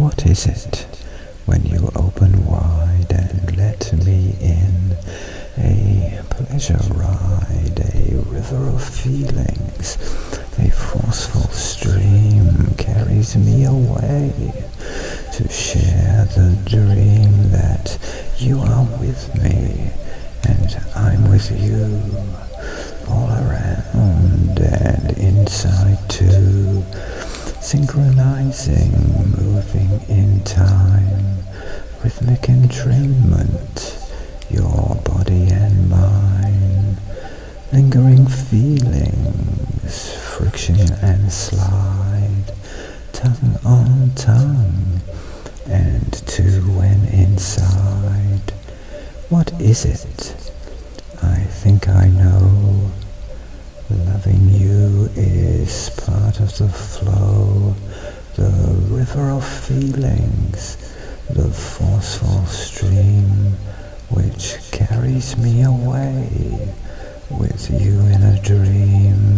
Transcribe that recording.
What is it when you open wide and let me in? A pleasure ride, a river of feelings, a forceful stream carries me away to share the dream that you are with me and I'm with you synchronizing, moving in time, rhythmic entrainment, your body and mind, lingering feelings, friction and slide, tongue on tongue, and two when inside. What is it? I think I know. Loving you is part of the flow, the river of feelings, the forceful stream which carries me away with you in a dream